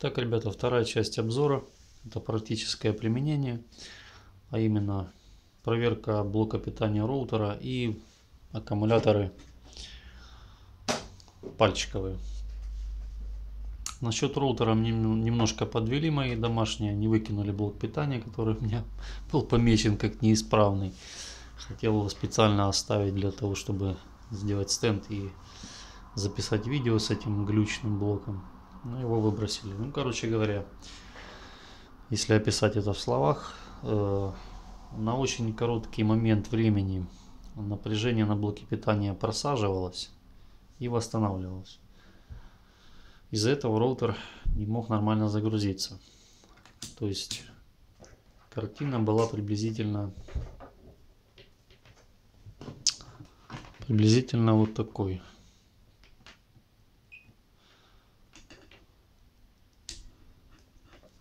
Так, ребята, вторая часть обзора. Это практическое применение, а именно проверка блока питания роутера и аккумуляторы пальчиковые. Насчет роутера мне немножко подвели мои домашние, не выкинули блок питания, который у меня был помечен как неисправный. Хотел его специально оставить для того, чтобы сделать стенд и записать видео с этим глючным блоком. Но его выбросили. Ну, короче говоря, если описать это в словах, э, на очень короткий момент времени напряжение на блоке питания просаживалось и восстанавливалось. Из-за этого роутер не мог нормально загрузиться. То есть картина была приблизительно приблизительно вот такой.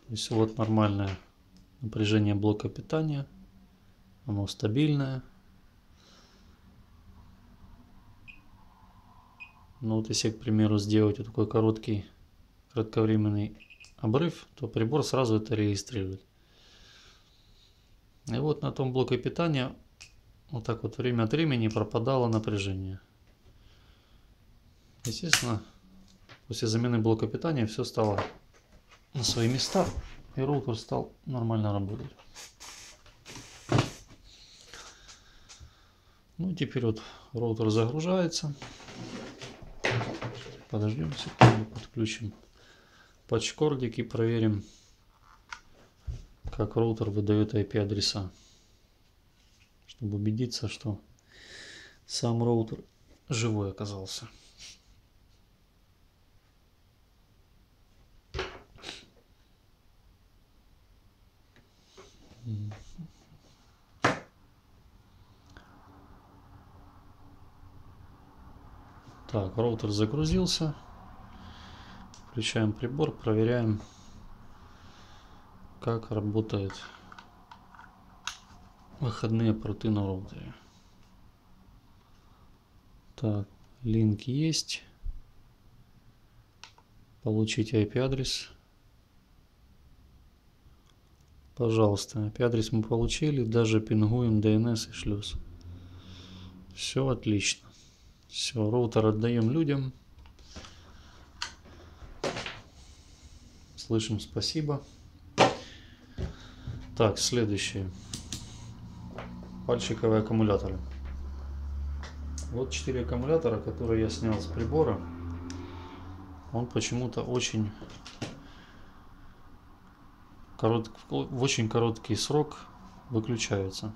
То есть вот нормальное напряжение блока питания. Оно стабильное. Но вот если, к примеру, сделать вот такой короткий, кратковременный обрыв, то прибор сразу это регистрирует. И вот на том блоке питания вот так вот время от времени пропадало напряжение. Естественно, после замены блока питания все стало на свои места и роутер стал нормально работать. Ну теперь вот роутер загружается. Подождем секунду, подключим патчкордик и проверим, как роутер выдает IP адреса чтобы убедиться, что сам роутер живой оказался. Так, роутер загрузился. Включаем прибор, проверяем, как работает выходные порты на роутере. Так, линк есть. Получить IP-адрес. Пожалуйста, IP-адрес мы получили, даже пингуем DNS и шлюз. Все отлично. Все, роутер отдаем людям. Слышим спасибо. Так, следующее пальчиковые аккумуляторы. Вот 4 аккумулятора, которые я снял с прибора. Он почему-то очень корот... в очень короткий срок выключается.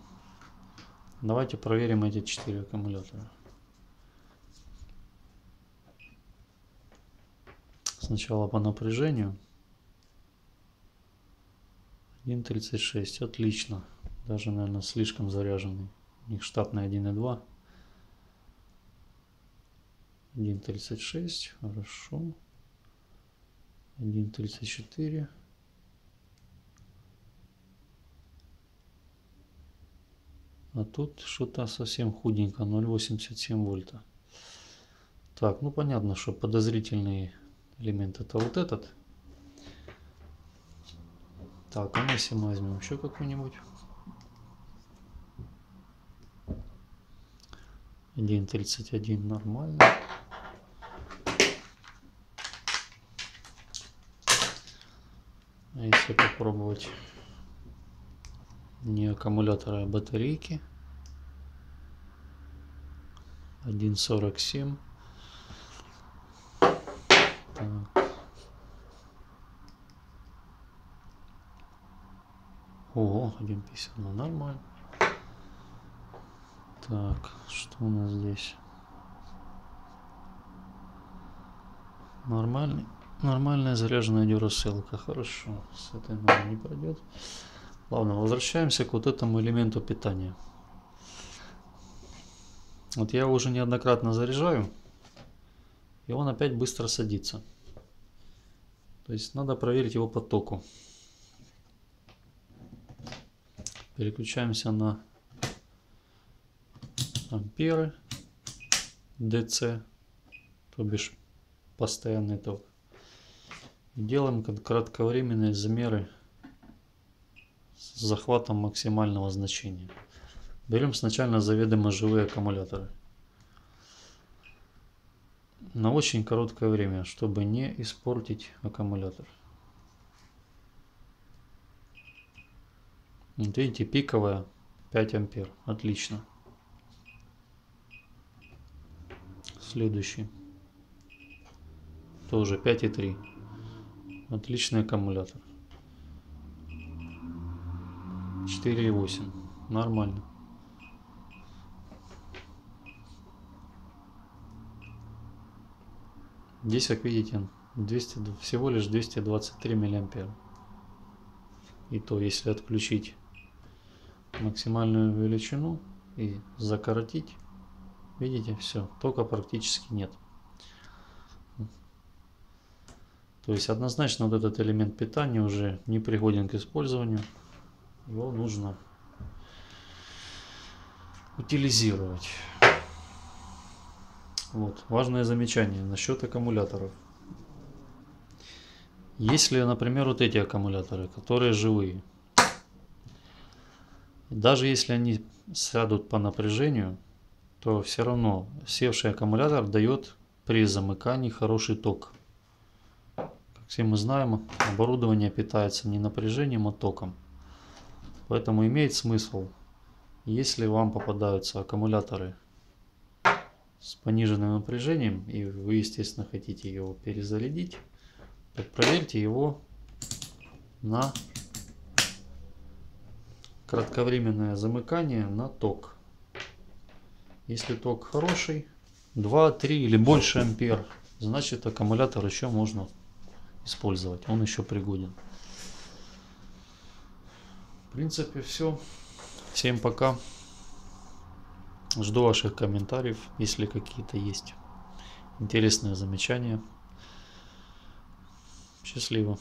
Давайте проверим эти 4 аккумулятора. Сначала по напряжению. 1.36. Отлично даже, наверное, слишком заряженный. У них штатный 1.2. 1.36, хорошо. 1.34. А тут что-то совсем худенько, 0.87 вольта. Так, ну понятно, что подозрительный элемент это вот этот. Так, а если мы возьмем еще какой-нибудь. 1.31 нормально. А если попробовать не аккумуляторы, а батарейки. 1.47. Так. Ого, 1.50, ну нормально. Так, что у нас здесь? Нормальный, нормальная заряженная дюраселка. Хорошо, с этой наверное, не пройдет. Ладно, возвращаемся к вот этому элементу питания. Вот я его уже неоднократно заряжаю, и он опять быстро садится. То есть надо проверить его по току. Переключаемся на амперы DC, то бишь постоянный ток. Делаем кратковременные замеры с захватом максимального значения. Берем сначала заведомо живые аккумуляторы. На очень короткое время, чтобы не испортить аккумулятор. Вот видите, пиковая 5 ампер. Отлично. Следующий. Тоже 5,3. Отличный аккумулятор. 4,8. Нормально. Здесь, как видите, 200, всего лишь 223 миллиампера. И то, если отключить максимальную величину и закоротить, видите, все, тока практически нет. То есть однозначно вот этот элемент питания уже не пригоден к использованию. Его нужно утилизировать. Вот, важное замечание насчет аккумуляторов. Если, например, вот эти аккумуляторы, которые живые, даже если они сядут по напряжению, то все равно севший аккумулятор дает при замыкании хороший ток. Как все мы знаем, оборудование питается не напряжением, а током. Поэтому имеет смысл, если вам попадаются аккумуляторы с пониженным напряжением, и вы, естественно, хотите его перезарядить, то проверьте его на кратковременное замыкание на ток. Если ток хороший, 2, 3 или больше ампер, значит аккумулятор еще можно использовать, он еще пригоден. В принципе все. Всем пока. Жду ваших комментариев, если какие-то есть интересные замечания. Счастливо.